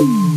Mm-hmm.